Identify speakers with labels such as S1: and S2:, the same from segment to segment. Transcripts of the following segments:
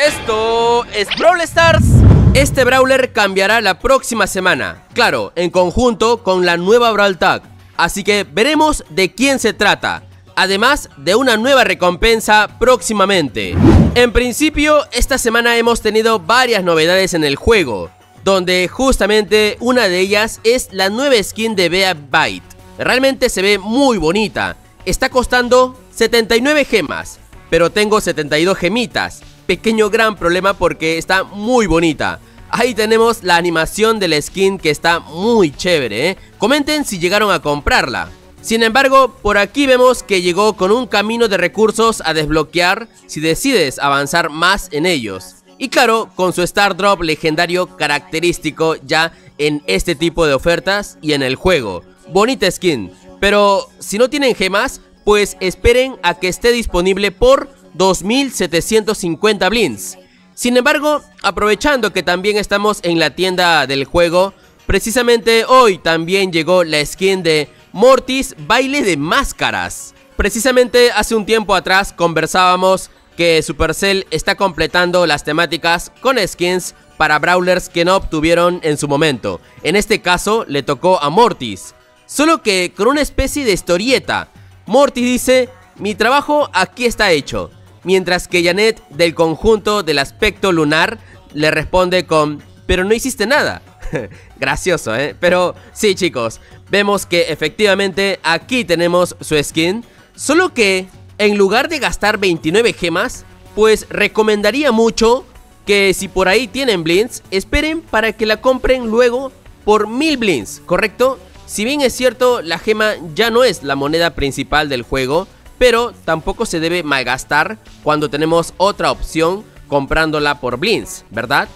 S1: Esto es Brawl Stars. Este Brawler cambiará la próxima semana, claro, en conjunto con la nueva Brawl Tag. Así que veremos de quién se trata, además de una nueva recompensa próximamente. En principio, esta semana hemos tenido varias novedades en el juego, donde justamente una de ellas es la nueva skin de Bea Byte. Realmente se ve muy bonita, está costando 79 gemas, pero tengo 72 gemitas pequeño gran problema porque está muy bonita. Ahí tenemos la animación de la skin que está muy chévere, ¿eh? Comenten si llegaron a comprarla. Sin embargo, por aquí vemos que llegó con un camino de recursos a desbloquear si decides avanzar más en ellos. Y claro, con su Star Drop legendario característico ya en este tipo de ofertas y en el juego. Bonita skin, pero si no tienen gemas, pues esperen a que esté disponible por 2750 blinks. Sin embargo, aprovechando que también estamos en la tienda del juego, precisamente hoy también llegó la skin de Mortis Baile de Máscaras. Precisamente hace un tiempo atrás conversábamos que Supercell está completando las temáticas con skins para brawlers que no obtuvieron en su momento. En este caso le tocó a Mortis, solo que con una especie de historieta. Mortis dice, mi trabajo aquí está hecho, mientras que Janet del conjunto del aspecto lunar le responde con, pero no hiciste nada. Gracioso, ¿eh? Pero sí, chicos, vemos que efectivamente aquí tenemos su skin, solo que en lugar de gastar 29 gemas, pues recomendaría mucho que si por ahí tienen blinks, esperen para que la compren luego por 1000 blinks, ¿correcto? Si bien es cierto, la gema ya no es la moneda principal del juego, pero tampoco se debe malgastar cuando tenemos otra opción comprándola por blinks, ¿verdad?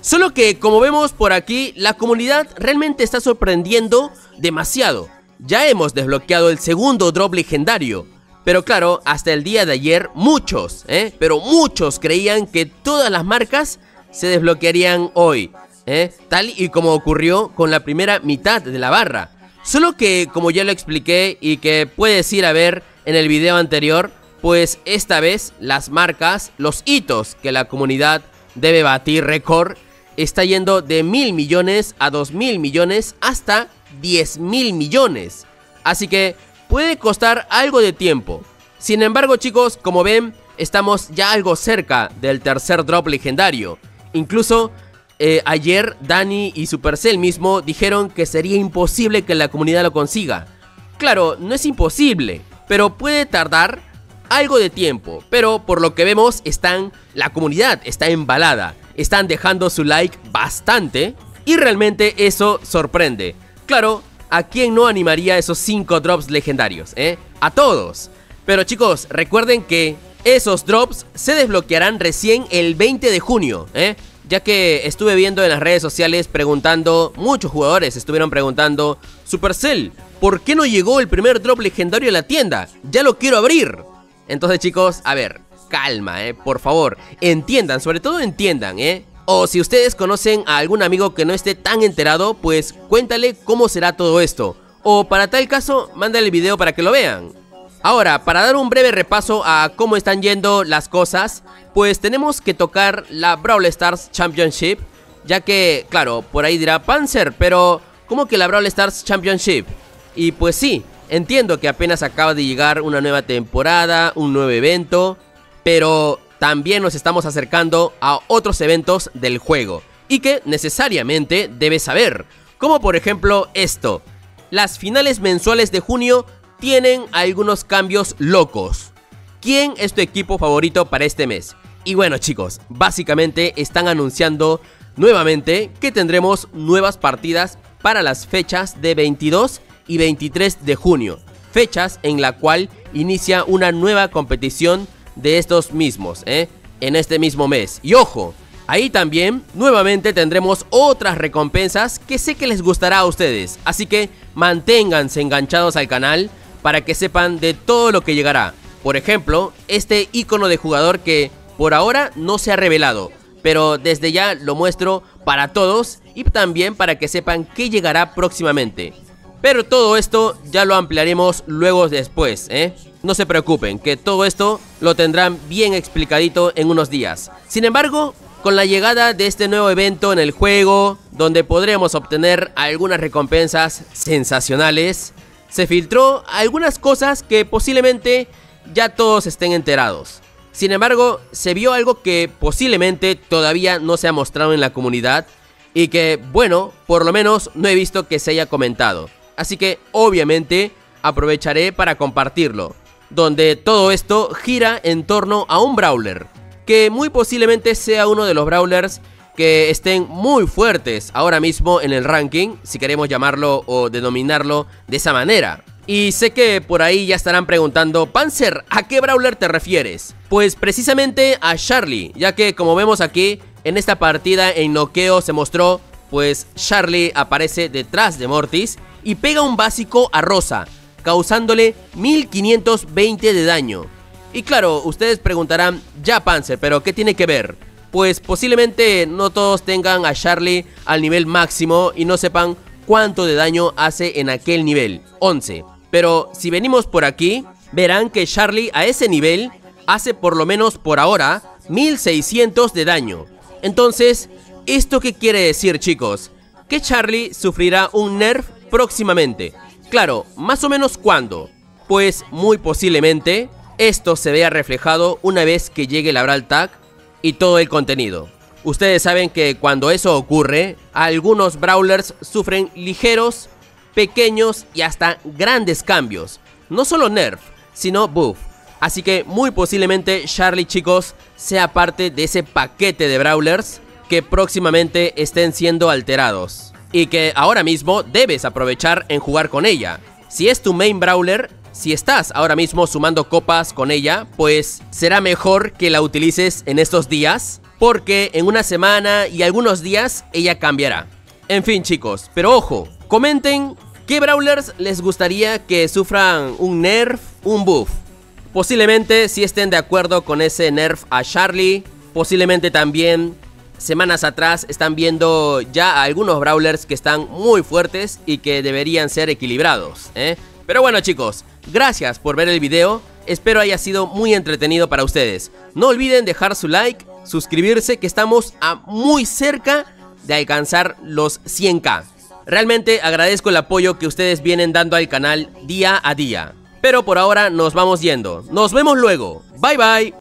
S1: Solo que como vemos por aquí, la comunidad realmente está sorprendiendo demasiado. Ya hemos desbloqueado el segundo drop legendario. Pero claro, hasta el día de ayer muchos, ¿eh? pero muchos creían que todas las marcas se desbloquearían hoy. ¿eh? Tal y como ocurrió con la primera mitad de la barra. Solo que, como ya lo expliqué y que puedes ir a ver en el video anterior, pues esta vez las marcas, los hitos que la comunidad debe batir récord, está yendo de mil millones a dos mil millones hasta 10 mil millones. Así que puede costar algo de tiempo. Sin embargo chicos, como ven, estamos ya algo cerca del tercer drop legendario. Incluso eh, ayer Dani y Supercell mismo dijeron que sería imposible que la comunidad lo consiga. Claro, no es imposible, pero puede tardar algo de tiempo. Pero por lo que vemos, están. La comunidad está embalada. Están dejando su like bastante. Y realmente eso sorprende. Claro, ¿a quién no animaría esos 5 drops legendarios? Eh? A todos. Pero chicos, recuerden que esos drops se desbloquearán recién el 20 de junio, ¿eh? Ya que estuve viendo en las redes sociales preguntando, muchos jugadores estuvieron preguntando, Supercell, ¿por qué no llegó el primer drop legendario a la tienda? Ya lo quiero abrir. Entonces chicos, a ver, calma, eh, por favor, entiendan, sobre todo entiendan, eh. O si ustedes conocen a algún amigo que no esté tan enterado, pues cuéntale cómo será todo esto. O para tal caso, mándale el video para que lo vean. Ahora, para dar un breve repaso a cómo están yendo las cosas, pues tenemos que tocar la Brawl Stars Championship, ya que, claro, por ahí dirá Panzer, pero ¿cómo que la Brawl Stars Championship? Y pues sí, entiendo que apenas acaba de llegar una nueva temporada, un nuevo evento, pero también nos estamos acercando a otros eventos del juego y que necesariamente debes saber, como por ejemplo esto. Las finales mensuales de junio tienen algunos cambios locos. ¿Quién es tu equipo favorito para este mes? Y bueno chicos, básicamente están anunciando nuevamente que tendremos nuevas partidas para las fechas de 22 y 23 de junio, fechas en la cual inicia una nueva competición de estos mismos, ¿eh? en este mismo mes. Y ojo, ahí también nuevamente tendremos otras recompensas que sé que les gustará a ustedes, así que manténganse enganchados al canal para que sepan de todo lo que llegará. Por ejemplo, este icono de jugador que por ahora no se ha revelado, pero desde ya lo muestro para todos y también para que sepan qué llegará próximamente. Pero todo esto ya lo ampliaremos luego después, ¿eh? no se preocupen, que todo esto lo tendrán bien explicadito en unos días. Sin embargo, con la llegada de este nuevo evento en el juego, donde podremos obtener algunas recompensas sensacionales, se filtró algunas cosas que posiblemente ya todos estén enterados. Sin embargo, se vio algo que posiblemente todavía no se ha mostrado en la comunidad y que, bueno, por lo menos no he visto que se haya comentado. Así que, obviamente, aprovecharé para compartirlo, donde todo esto gira en torno a un brawler, que muy posiblemente sea uno de los brawlers que estén muy fuertes ahora mismo en el ranking, si queremos llamarlo o denominarlo de esa manera. Y sé que por ahí ya estarán preguntando, Panzer, ¿a qué Brawler te refieres? Pues precisamente a Charlie, ya que como vemos aquí, en esta partida en noqueo se mostró, pues Charlie aparece detrás de Mortis y pega un básico a Rosa, causándole 1520 de daño. Y claro, ustedes preguntarán, ya Panzer, pero ¿qué tiene que ver? Pues posiblemente no todos tengan a Charlie al nivel máximo y no sepan cuánto de daño hace en aquel nivel, 11. Pero si venimos por aquí, verán que Charlie a ese nivel hace por lo menos por ahora 1600 de daño. Entonces, ¿esto qué quiere decir chicos? Que Charlie sufrirá un nerf próximamente. Claro, más o menos cuándo? Pues muy posiblemente esto se vea reflejado una vez que llegue la Brawl Tag y todo el contenido. Ustedes saben que cuando eso ocurre, algunos brawlers sufren ligeros, pequeños y hasta grandes cambios. No solo nerf, sino buff. Así que muy posiblemente Charlie chicos sea parte de ese paquete de brawlers que próximamente estén siendo alterados. Y que ahora mismo debes aprovechar en jugar con ella. Si es tu main brawler, si estás ahora mismo sumando copas con ella, pues será mejor que la utilices en estos días, porque en una semana y algunos días ella cambiará. En fin chicos, pero ojo, comenten qué brawlers les gustaría que sufran un nerf, un buff. Posiblemente si estén de acuerdo con ese nerf a Charlie, posiblemente también semanas atrás están viendo ya algunos brawlers que están muy fuertes y que deberían ser equilibrados. ¿eh? Pero bueno chicos, Gracias por ver el video, espero haya sido muy entretenido para ustedes. No olviden dejar su like, suscribirse que estamos a muy cerca de alcanzar los 100k. Realmente agradezco el apoyo que ustedes vienen dando al canal día a día. Pero por ahora nos vamos yendo. Nos vemos luego. Bye bye.